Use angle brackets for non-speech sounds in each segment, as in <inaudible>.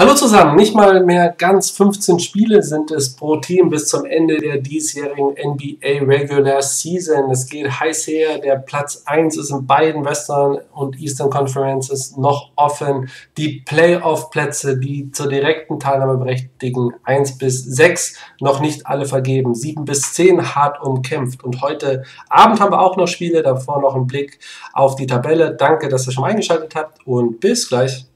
Hallo zusammen, nicht mal mehr ganz 15 Spiele sind es pro Team bis zum Ende der diesjährigen NBA Regular Season. Es geht heiß her, der Platz 1 ist in beiden Western und Eastern Conferences noch offen. Die Playoff-Plätze, die zur direkten Teilnahme berechtigen, 1 bis 6, noch nicht alle vergeben, 7 bis 10 hart umkämpft. Und heute Abend haben wir auch noch Spiele, davor noch einen Blick auf die Tabelle. Danke, dass ihr schon eingeschaltet habt und bis gleich.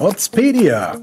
Oddspedia,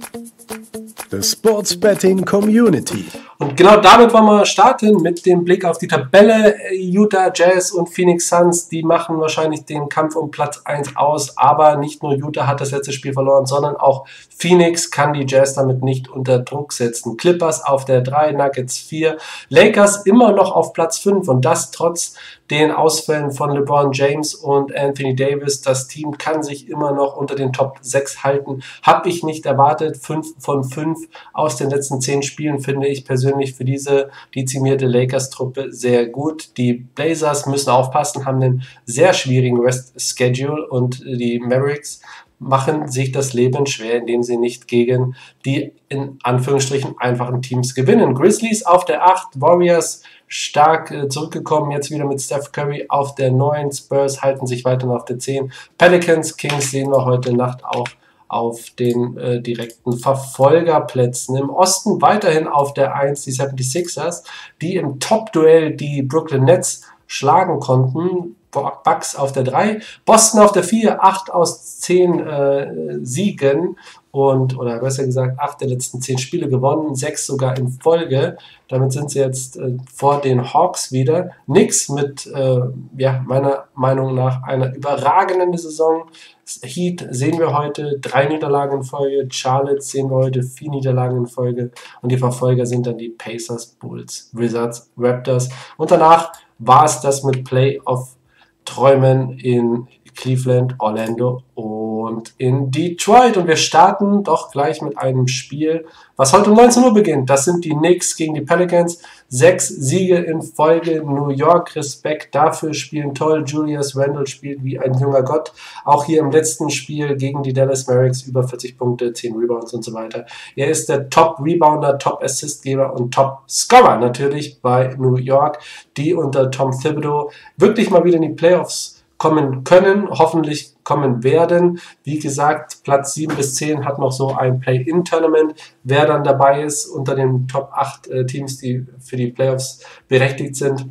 the Sports Betting Community. Und genau damit wollen wir starten mit dem Blick auf die Tabelle. Utah Jazz und Phoenix Suns, die machen wahrscheinlich den Kampf um Platz 1 aus. Aber nicht nur Utah hat das letzte Spiel verloren, sondern auch Phoenix kann die Jazz damit nicht unter Druck setzen. Clippers auf der 3, Nuggets 4, Lakers immer noch auf Platz 5 und das trotz den Ausfällen von LeBron James und Anthony Davis. Das Team kann sich immer noch unter den Top 6 halten. Habe ich nicht erwartet. 5 von 5 aus den letzten 10 Spielen finde ich persönlich für diese dezimierte Lakers-Truppe sehr gut. Die Blazers müssen aufpassen, haben einen sehr schwierigen Rest-Schedule und die Mavericks machen sich das Leben schwer, indem sie nicht gegen die in Anführungsstrichen einfachen Teams gewinnen. Grizzlies auf der 8, Warriors stark äh, zurückgekommen, jetzt wieder mit Steph Curry auf der 9, Spurs halten sich weiter auf der 10, Pelicans, Kings sehen wir heute Nacht auch auf den äh, direkten Verfolgerplätzen. Im Osten weiterhin auf der 1 die 76ers, die im Top-Duell die Brooklyn Nets schlagen konnten. Bucks auf der 3, Boston auf der 4, 8 aus 10 äh, Siegen und, oder besser gesagt, 8 der letzten 10 Spiele gewonnen, 6 sogar in Folge. Damit sind sie jetzt äh, vor den Hawks wieder. Nix mit, äh, ja, meiner Meinung nach einer überragenden Saison. Heat sehen wir heute drei Niederlagen in Folge, Charlotte sehen wir heute vier Niederlagen in Folge und die Verfolger sind dann die Pacers, Bulls, Wizards, Raptors und danach war es das mit Playoff träumen in Cleveland, Orlando und in Detroit. Und wir starten doch gleich mit einem Spiel, was heute um 19 Uhr beginnt. Das sind die Knicks gegen die Pelicans. Sechs Siege in Folge. New York, Respekt dafür, spielen toll. Julius Randle spielt wie ein junger Gott. Auch hier im letzten Spiel gegen die Dallas Mavericks über 40 Punkte, 10 Rebounds und so weiter. Er ist der Top-Rebounder, Top-Assistgeber und Top-Scorer natürlich bei New York, die unter Tom Thibodeau wirklich mal wieder in die Playoffs kommen können, hoffentlich kommen werden. Wie gesagt, Platz 7 bis 10 hat noch so ein Play-In-Tournament. Wer dann dabei ist unter den Top 8 äh, Teams, die für die Playoffs berechtigt sind,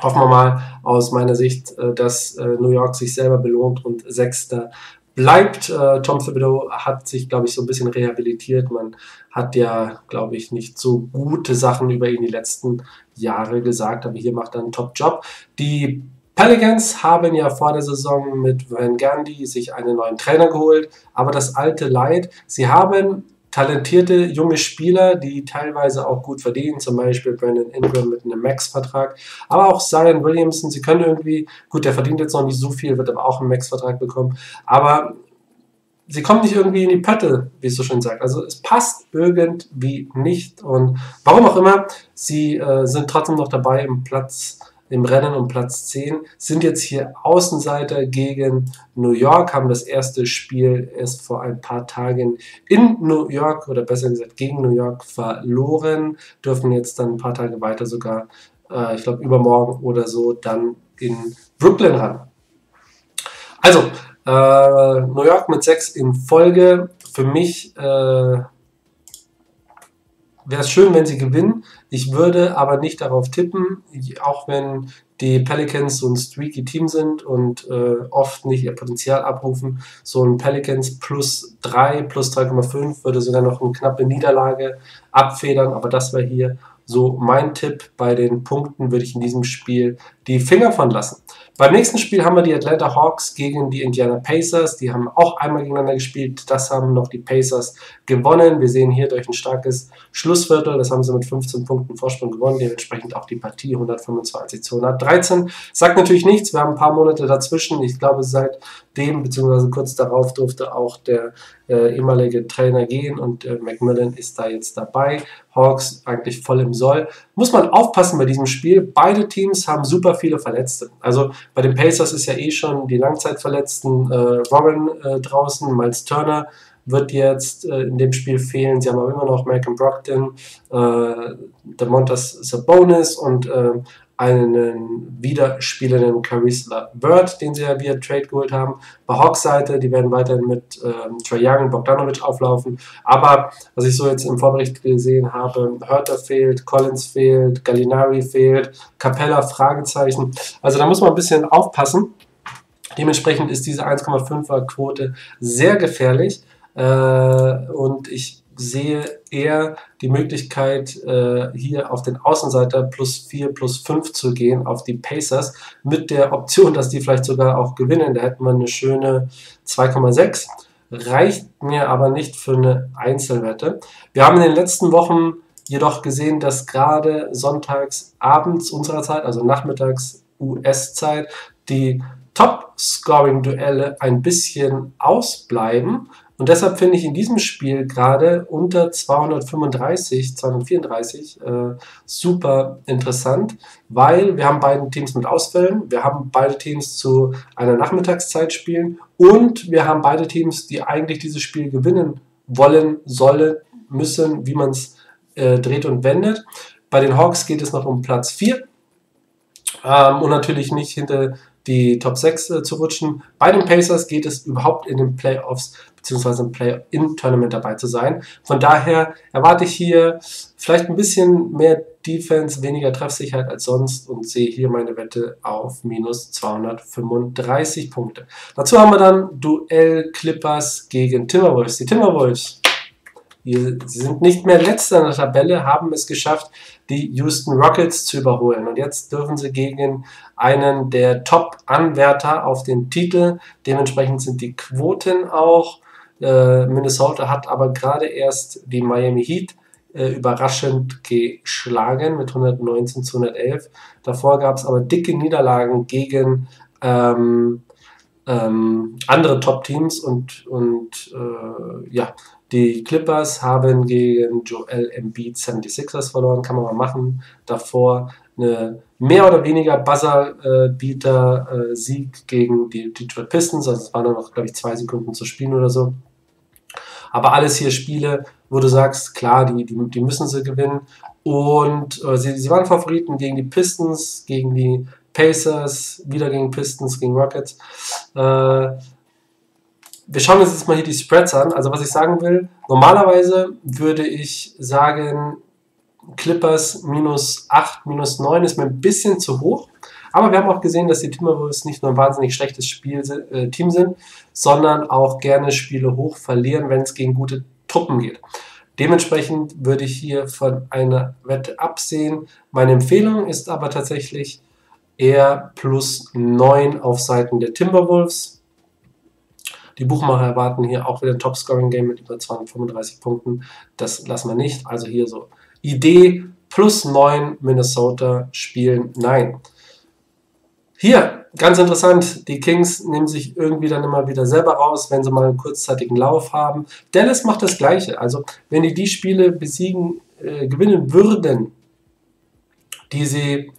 hoffen wir mal aus meiner Sicht, äh, dass äh, New York sich selber belohnt und Sechster bleibt. Äh, Tom Thibodeau hat sich, glaube ich, so ein bisschen rehabilitiert. Man hat ja, glaube ich, nicht so gute Sachen über ihn die letzten Jahre gesagt, aber hier macht er einen Top-Job. Die Pelicans haben ja vor der Saison mit Van Gundy sich einen neuen Trainer geholt, aber das alte Leid, sie haben talentierte junge Spieler, die teilweise auch gut verdienen, zum Beispiel Brandon Ingram mit einem Max-Vertrag, aber auch Zion Williamson, sie können irgendwie, gut, der verdient jetzt noch nicht so viel, wird aber auch einen Max-Vertrag bekommen, aber sie kommen nicht irgendwie in die Pötte, wie es so schön sagt. Also es passt irgendwie nicht und warum auch immer, sie äh, sind trotzdem noch dabei im Platz im Rennen um Platz 10, sind jetzt hier Außenseiter gegen New York, haben das erste Spiel erst vor ein paar Tagen in New York oder besser gesagt gegen New York verloren, dürfen jetzt dann ein paar Tage weiter sogar, äh, ich glaube übermorgen oder so, dann in Brooklyn ran. Also, äh, New York mit 6 in Folge. Für mich äh, wäre es schön, wenn sie gewinnen. Ich würde aber nicht darauf tippen, auch wenn die Pelicans so ein streaky Team sind und äh, oft nicht ihr Potenzial abrufen. So ein Pelicans plus 3, plus 3,5 würde sogar noch eine knappe Niederlage abfedern, aber das war hier so mein Tipp. Bei den Punkten würde ich in diesem Spiel die Finger von lassen. Beim nächsten Spiel haben wir die Atlanta Hawks gegen die Indiana Pacers. Die haben auch einmal gegeneinander gespielt. Das haben noch die Pacers gewonnen. Wir sehen hier durch ein starkes Schlussviertel. Das haben sie mit 15 Punkten Vorsprung gewonnen. Dementsprechend auch die Partie 125 zu 113. Sagt natürlich nichts. Wir haben ein paar Monate dazwischen. Ich glaube, seitdem, beziehungsweise kurz darauf, durfte auch der äh, ehemalige Trainer gehen und äh, Macmillan ist da jetzt dabei. Hawks eigentlich voll im Soll. Muss man aufpassen bei diesem Spiel. Beide Teams haben super viele Verletzte. Also bei den Pacers ist ja eh schon die Langzeitverletzten äh, Warren äh, draußen, Miles Turner wird jetzt äh, in dem Spiel fehlen. Sie haben aber immer noch Malcolm Brogdon, äh, Demontas Sabonis und äh, einen wiederspielenden Carisla Bird, den sie ja via Trade geholt haben. Bei Hawks Seite, die werden weiterhin mit ähm, Trae Young, Bogdanovic auflaufen. Aber was ich so jetzt im Vorbericht gesehen habe, Hörter fehlt, Collins fehlt, Gallinari fehlt, Capella Fragezeichen. Also da muss man ein bisschen aufpassen. Dementsprechend ist diese 1,5er Quote sehr gefährlich. Äh, und ich sehe eher die Möglichkeit, äh, hier auf den Außenseiter plus 4, plus 5 zu gehen, auf die Pacers, mit der Option, dass die vielleicht sogar auch gewinnen. Da hätten wir eine schöne 2,6. Reicht mir aber nicht für eine Einzelwette. Wir haben in den letzten Wochen jedoch gesehen, dass gerade sonntags abends unserer Zeit, also nachmittags US-Zeit, die Top-Scoring-Duelle ein bisschen ausbleiben und deshalb finde ich in diesem Spiel gerade unter 235, 234 äh, super interessant, weil wir haben beide Teams mit Ausfällen, wir haben beide Teams zu einer Nachmittagszeit spielen und wir haben beide Teams, die eigentlich dieses Spiel gewinnen wollen, sollen, müssen, wie man es äh, dreht und wendet. Bei den Hawks geht es noch um Platz 4 ähm, und natürlich nicht hinter die Top 6 äh, zu rutschen. Bei den Pacers geht es überhaupt in den Playoffs beziehungsweise im Play-in-Tournament dabei zu sein. Von daher erwarte ich hier vielleicht ein bisschen mehr Defense, weniger Treffsicherheit als sonst und sehe hier meine Wette auf minus 235 Punkte. Dazu haben wir dann Duell Clippers gegen Timberwolves. Die Timberwolves Sie sind nicht mehr letzter in der Tabelle, haben es geschafft, die Houston Rockets zu überholen. Und jetzt dürfen sie gegen einen der Top-Anwärter auf den Titel. Dementsprechend sind die Quoten auch äh, Minnesota hat aber gerade erst die Miami Heat äh, überraschend geschlagen mit 119 zu 111. Davor gab es aber dicke Niederlagen gegen ähm, ähm, andere Top-Teams und, und äh, ja, die Clippers haben gegen Joel Embiid 76ers verloren, kann man mal machen. Davor eine mehr oder weniger Buzzer-Beater-Sieg gegen die Detroit Pistons. Also es waren noch, glaube ich, zwei Sekunden zu spielen oder so. Aber alles hier Spiele, wo du sagst, klar, die, die, die müssen sie gewinnen. Und äh, sie, sie waren Favoriten gegen die Pistons, gegen die Pacers, wieder gegen Pistons, gegen Rockets. Äh, wir schauen uns jetzt mal hier die Spreads an. Also was ich sagen will, normalerweise würde ich sagen, Clippers minus 8, minus 9 ist mir ein bisschen zu hoch. Aber wir haben auch gesehen, dass die Timberwolves nicht nur ein wahnsinnig schlechtes Spiel, äh, Team sind, sondern auch gerne Spiele hoch verlieren, wenn es gegen gute Truppen geht. Dementsprechend würde ich hier von einer Wette absehen. Meine Empfehlung ist aber tatsächlich eher plus 9 auf Seiten der Timberwolves. Die Buchmacher erwarten hier auch wieder ein Top-Scoring-Game mit über 235 Punkten. Das lassen wir nicht. Also hier so Idee plus 9 Minnesota spielen. Nein. Hier, ganz interessant, die Kings nehmen sich irgendwie dann immer wieder selber raus, wenn sie mal einen kurzzeitigen Lauf haben. Dallas macht das Gleiche. Also, wenn die die Spiele besiegen, äh, gewinnen würden, die sie,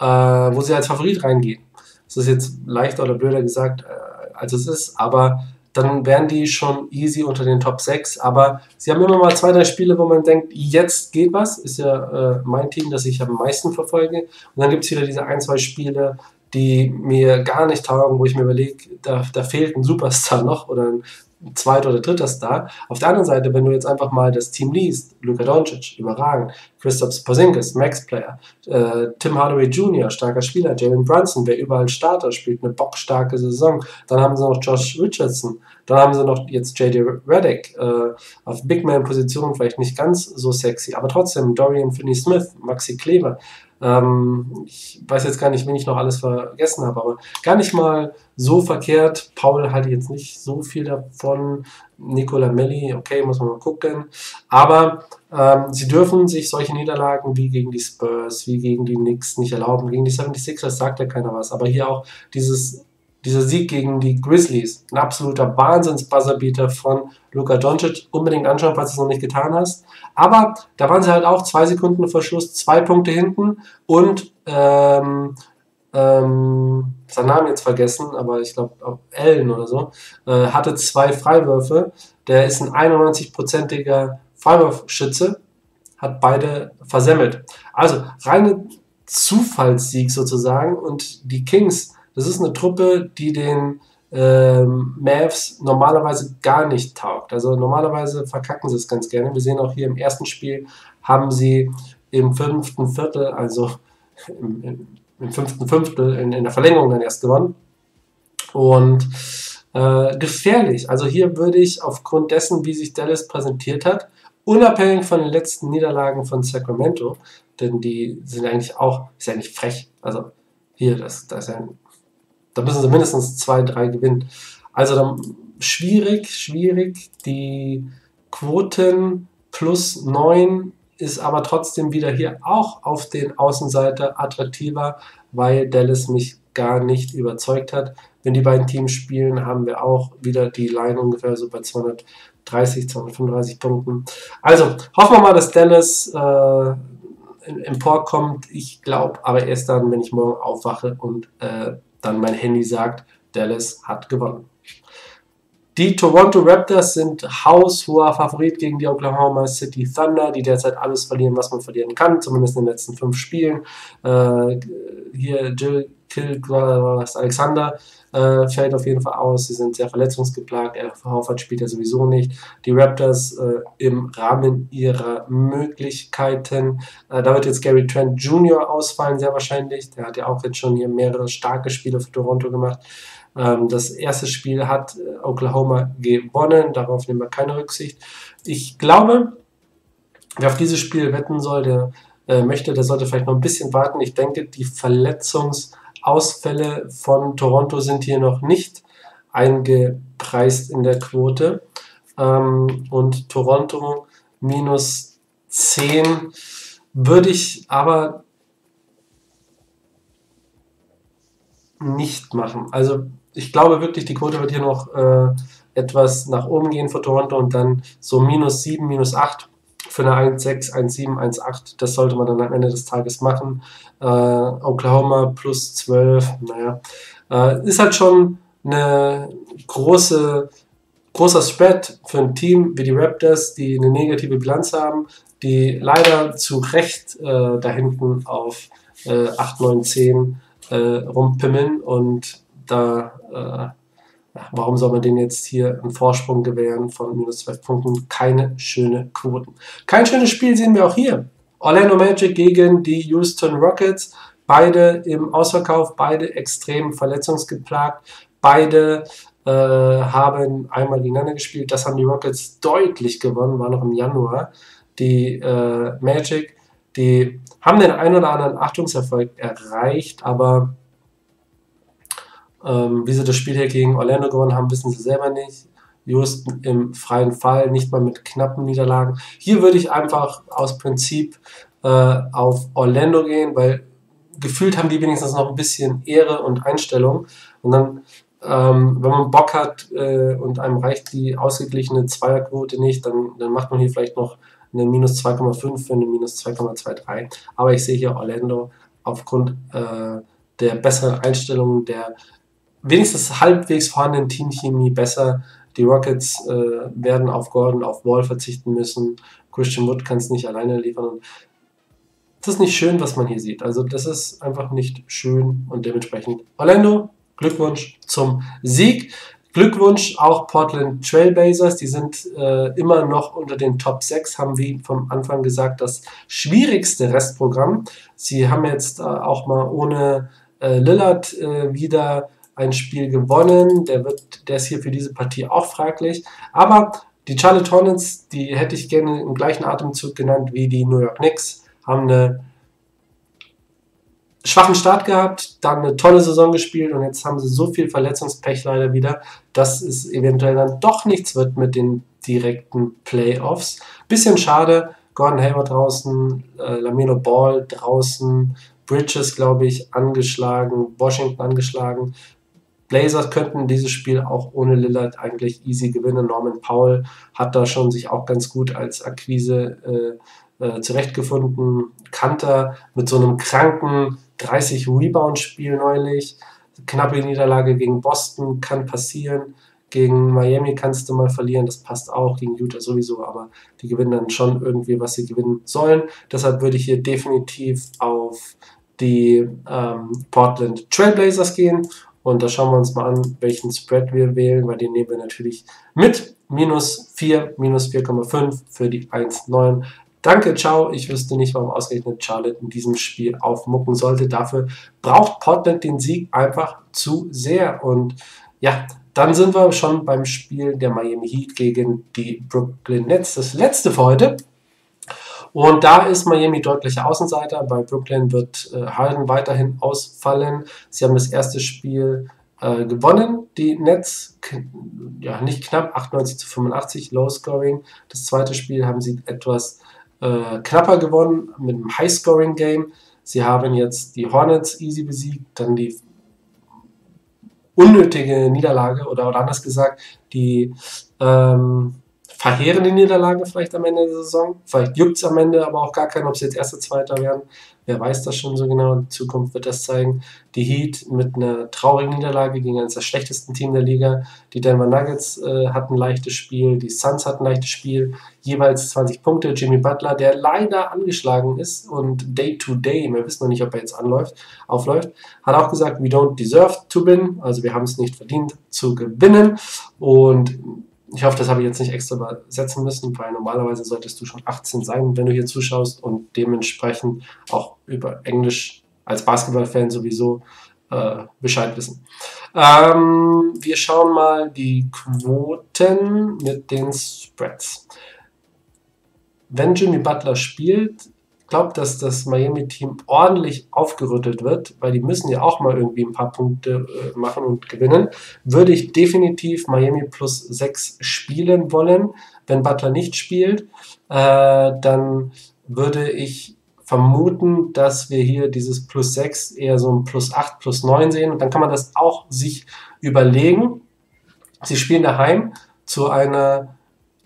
äh, wo sie als Favorit reingehen. Das ist jetzt leichter oder blöder gesagt, äh, als es ist, aber dann wären die schon easy unter den Top 6. Aber sie haben immer mal zwei, drei Spiele, wo man denkt, jetzt geht was. Ist ja äh, mein Team, das ich am meisten verfolge. Und dann gibt es wieder diese ein, zwei Spiele, die mir gar nicht taugen, wo ich mir überlege, da, da fehlt ein Superstar <laughs> noch oder ein zweiter oder dritter Star. Auf der anderen Seite, wenn du jetzt einfach mal das Team liest, Luka Doncic, überragend, Christoph Porzingis, Max Player, äh, Tim Hardaway Jr., starker Spieler, Jalen Brunson, der überall Starter spielt, eine bockstarke Saison. Dann haben sie noch Josh Richardson, dann haben sie noch jetzt JD Reddick, äh, auf Big Man Position vielleicht nicht ganz so sexy, aber trotzdem Dorian Finney-Smith, Maxi Kleber. Ähm, ich weiß jetzt gar nicht, wen ich noch alles vergessen habe, aber gar nicht mal so verkehrt. Paul halte jetzt nicht so viel davon. Nicola Melli, okay, muss man mal gucken. Aber ähm, sie dürfen sich solche Niederlagen wie gegen die Spurs, wie gegen die Knicks nicht erlauben. Gegen die 76ers sagt ja keiner was. Aber hier auch dieses dieser Sieg gegen die Grizzlies, ein absoluter Wahnsinns-Buzzerbeater von Luka Doncic. Unbedingt anschauen, falls du es noch nicht getan hast. Aber da waren sie halt auch zwei Sekunden vor Schluss, zwei Punkte hinten und ähm, ähm, seinen Namen jetzt vergessen, aber ich glaube Allen oder so, äh, hatte zwei Freiwürfe. Der ist ein 91-prozentiger Freiwurfschütze, hat beide versemmelt. Also reine Zufallssieg sozusagen und die Kings, das ist eine Truppe, die den ähm, Mavs normalerweise gar nicht taugt. Also normalerweise verkacken sie es ganz gerne. Wir sehen auch hier im ersten Spiel haben sie im fünften Viertel, also <laughs> im, im, fünften Fünftel in, in, der Verlängerung dann erst gewonnen. Und äh, gefährlich. Also hier würde ich aufgrund dessen, wie sich Dallas präsentiert hat, unabhängig von den letzten Niederlagen von Sacramento, denn die sind eigentlich auch, ist ja nicht frech. Also hier, das, das ist ja, da müssen sie mindestens zwei, drei gewinnen. Also dann schwierig, schwierig. Die Quoten plus neun ist aber trotzdem wieder hier auch auf den Außenseiter attraktiver, weil Dallas mich gar nicht überzeugt hat. Wenn die beiden Teams spielen, haben wir auch wieder die Line ungefähr so bei 230, 235 Punkten. Also hoffen wir mal, dass Dallas äh, emporkommt. Ich glaube aber erst dann, wenn ich morgen aufwache und äh, dann mein Handy sagt, Dallas hat gewonnen. Die Toronto Raptors sind haushoher Favorit gegen die Oklahoma City Thunder, die derzeit alles verlieren, was man verlieren kann, zumindest in den letzten fünf Spielen. Äh, hier Jill Kill Alexander äh, fällt auf jeden Fall aus. Sie sind sehr verletzungsgeplagt. Er Horford spielt ja sowieso nicht. Die Raptors äh, im Rahmen ihrer Möglichkeiten. Äh, da wird jetzt Gary Trent Jr. ausfallen, sehr wahrscheinlich. Der hat ja auch jetzt schon hier mehrere starke Spiele für Toronto gemacht. Ähm, das erste Spiel hat äh, Oklahoma gewonnen, darauf nehmen wir keine Rücksicht. Ich glaube, wer auf dieses Spiel wetten soll, der äh, möchte, der sollte vielleicht noch ein bisschen warten. Ich denke, die Verletzungsausfälle von Toronto sind hier noch nicht eingepreist in der Quote. Ähm, und Toronto minus 10 würde ich aber nicht machen. Also ich glaube wirklich, die Quote wird hier noch äh, etwas nach oben gehen für Toronto und dann so minus 7, minus 8 für eine 1,6, 1,7, 1,8. Das sollte man dann am Ende des Tages machen. Äh, Oklahoma plus 12, naja. Äh, ist halt schon eine große, großer Spread für ein Team wie die Raptors, die eine negative Bilanz haben, die leider zu Recht äh, da hinten auf äh, 8, 9, 10 äh, rumpimmeln und da, äh, warum soll man denen jetzt hier einen Vorsprung gewähren von minus 12 Punkten? Keine schöne Quoten. Kein schönes Spiel sehen wir auch hier. Orlando Magic gegen die Houston Rockets. Beide im Ausverkauf, beide extrem verletzungsgeplagt. Beide äh, haben einmal gegeneinander gespielt. Das haben die Rockets deutlich gewonnen, war noch im Januar. Die äh, Magic, die haben den ein oder anderen Achtungserfolg erreicht, aber ähm, wie sie das Spiel hier gegen Orlando gewonnen haben, wissen sie selber nicht. Houston im freien Fall, nicht mal mit knappen Niederlagen. Hier würde ich einfach aus Prinzip äh, auf Orlando gehen, weil gefühlt haben die wenigstens noch ein bisschen Ehre und Einstellung. Und dann, ähm, wenn man Bock hat äh, und einem reicht die ausgeglichene Zweierquote nicht, dann, dann macht man hier vielleicht noch eine minus 2,5 für eine minus 2,23. Aber ich sehe hier Orlando aufgrund äh, der besseren Einstellungen, der wenigstens halbwegs vorhandenen Teamchemie besser. Die Rockets äh, werden auf Gordon, auf Wall verzichten müssen. Christian Wood kann es nicht alleine liefern. Das ist nicht schön, was man hier sieht. Also das ist einfach nicht schön und dementsprechend Orlando, Glückwunsch zum Sieg. Glückwunsch auch Portland Trailblazers, die sind äh, immer noch unter den Top 6, haben wie vom Anfang gesagt das schwierigste Restprogramm. Sie haben jetzt äh, auch mal ohne äh, Lillard äh, wieder ein Spiel gewonnen. Der, wird, der ist hier für diese Partie auch fraglich. Aber die Charlotte Hornets, die hätte ich gerne im gleichen Atemzug genannt wie die New York Knicks, haben einen schwachen Start gehabt, dann eine tolle Saison gespielt und jetzt haben sie so viel Verletzungspech leider wieder, dass es eventuell dann doch nichts wird mit den direkten Playoffs. Bisschen schade. Gordon Hayward draußen, äh, Lamelo Ball draußen, Bridges, glaube ich, angeschlagen, Washington angeschlagen. Blazers könnten dieses Spiel auch ohne Lillard eigentlich easy gewinnen. Norman Powell hat da schon sich auch ganz gut als Akquise äh, äh, zurechtgefunden. Kanter mit so einem kranken 30 Rebound-Spiel neulich. Knappe Niederlage gegen Boston kann passieren. Gegen Miami kannst du mal verlieren, das passt auch, gegen Utah sowieso, aber die gewinnen dann schon irgendwie, was sie gewinnen sollen. Deshalb würde ich hier definitiv auf die ähm, Portland Trailblazers gehen und da schauen wir uns mal an, welchen Spread wir wählen, weil den nehmen wir natürlich mit. Minus 4, minus 4,5 für die 1,9. Danke, ciao. Ich wüsste nicht, warum ausgerechnet Charlotte in diesem Spiel aufmucken sollte. Dafür braucht Portland den Sieg einfach zu sehr. Und ja, dann sind wir schon beim Spiel der Miami Heat gegen die Brooklyn Nets. Das letzte für heute. Und da ist Miami deutlicher Außenseiter. Bei Brooklyn wird äh, Harden weiterhin ausfallen. Sie haben das erste Spiel äh, gewonnen, die Nets. Ja, nicht knapp, 98 zu 85, Low Scoring. Das zweite Spiel haben sie etwas äh, knapper gewonnen mit einem High Scoring Game. Sie haben jetzt die Hornets easy besiegt, dann die unnötige Niederlage oder, oder anders gesagt, die ähm, verheerende Niederlage vielleicht am Ende der Saison. Vielleicht juckt es am Ende aber auch gar keinen, ob sie jetzt Erster, Zweiter werden. Wer weiß das schon so genau. Die Zukunft wird das zeigen. Die Heat mit einer traurigen Niederlage gegen eines der schlechtesten Team der Liga. Die Denver Nuggets äh, hatten ein leichtes Spiel. Die Suns hatten ein leichtes Spiel. Jeweils 20 Punkte. Jimmy Butler, der leider angeschlagen ist und Day to Day, wir wissen noch nicht, ob er jetzt anläuft, aufläuft, hat auch gesagt, we don't deserve to win. Also wir haben es nicht verdient zu gewinnen. Und ich hoffe, das habe ich jetzt nicht extra übersetzen müssen, weil normalerweise solltest du schon 18 sein, wenn du hier zuschaust und dementsprechend auch über Englisch als Basketballfan sowieso äh, Bescheid wissen. Ähm, wir schauen mal die Quoten mit den Spreads. Wenn Jimmy Butler spielt, glaube, dass das Miami-Team ordentlich aufgerüttelt wird, weil die müssen ja auch mal irgendwie ein paar Punkte äh, machen und gewinnen, würde ich definitiv Miami plus 6 spielen wollen. Wenn Butler nicht spielt, äh, dann würde ich vermuten, dass wir hier dieses plus 6 eher so ein plus 8, plus 9 sehen. Und dann kann man das auch sich überlegen. Sie spielen daheim zu einer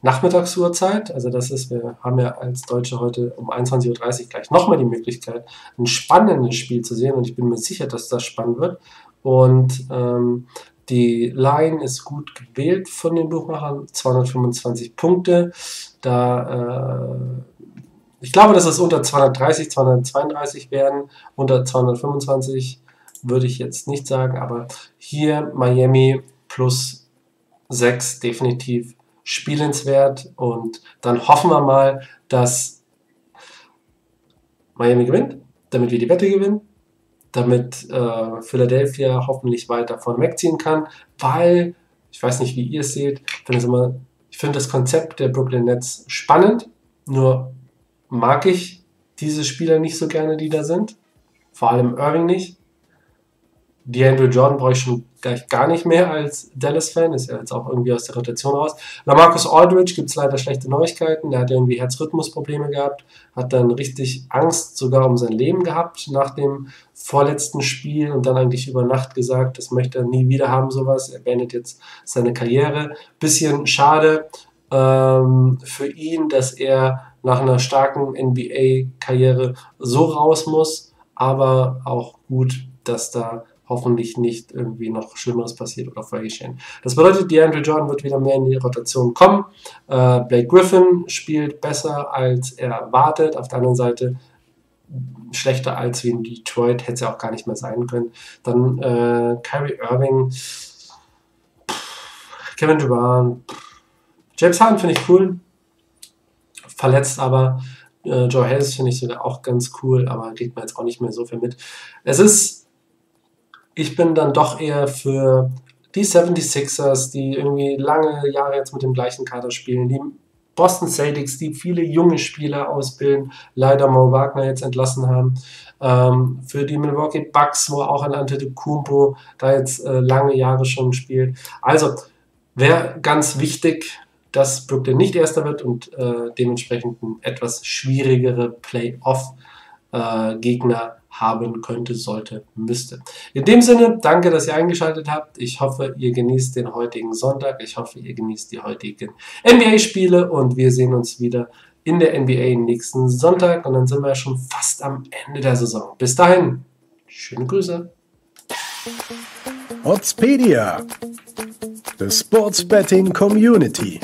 Nachmittagsuhrzeit. Also das ist, wir haben ja als Deutsche heute um 21.30 Uhr gleich nochmal die Möglichkeit, ein spannendes Spiel zu sehen und ich bin mir sicher, dass das spannend wird. Und ähm, die Line ist gut gewählt von den Buchmachern, 225 Punkte. Da äh, ich glaube, dass es unter 230, 232 werden. Unter 225 würde ich jetzt nicht sagen, aber hier Miami plus 6 definitiv spielenswert und dann hoffen wir mal, dass Miami gewinnt, damit wir die Wette gewinnen, damit äh, Philadelphia hoffentlich weiter vorne wegziehen kann, weil, ich weiß nicht, wie ihr es seht, ich finde find das Konzept der Brooklyn Nets spannend, nur mag ich diese Spieler nicht so gerne, die da sind, vor allem Irving nicht. DeAndre Jordan brauche ich schon gleich gar nicht mehr als Dallas-Fan, ist ja jetzt auch irgendwie aus der Rotation raus. Lamarcus Aldridge gibt es leider schlechte Neuigkeiten, der hat irgendwie Herzrhythmusprobleme gehabt, hat dann richtig Angst sogar um sein Leben gehabt nach dem vorletzten Spiel und dann eigentlich über Nacht gesagt, das möchte er nie wieder haben, sowas. Er beendet jetzt seine Karriere. Bisschen schade ähm, für ihn, dass er nach einer starken NBA-Karriere so raus muss, aber auch gut, dass da hoffentlich nicht irgendwie noch Schlimmeres passiert oder vorgeschehen. Das bedeutet, DeAndre Jordan wird wieder mehr in die Rotation kommen. Äh, Blake Griffin spielt besser, als er erwartet. Auf der anderen Seite schlechter als wie in Detroit, hätte es ja auch gar nicht mehr sein können. Dann äh, Kyrie Irving, Kevin Durant, James Harden finde ich cool, verletzt aber. Äh, Joe Harris finde ich sogar auch ganz cool, aber kriegt man jetzt auch nicht mehr so viel mit. Es ist ich bin dann doch eher für die 76ers, die irgendwie lange Jahre jetzt mit dem gleichen Kader spielen, die Boston Celtics, die viele junge Spieler ausbilden, leider Mo Wagner jetzt entlassen haben, ähm, für die Milwaukee Bucks, wo auch ein Antetokounmpo da jetzt äh, lange Jahre schon spielt. Also wäre ganz wichtig, dass Brooklyn nicht Erster wird und äh, dementsprechend etwas schwierigere Playoff-Gegner äh, haben könnte, sollte, müsste. In dem Sinne, danke, dass ihr eingeschaltet habt. Ich hoffe, ihr genießt den heutigen Sonntag. Ich hoffe, ihr genießt die heutigen NBA-Spiele und wir sehen uns wieder in der NBA nächsten Sonntag und dann sind wir schon fast am Ende der Saison. Bis dahin, schöne Grüße. Oddspedia, the Sports Betting Community.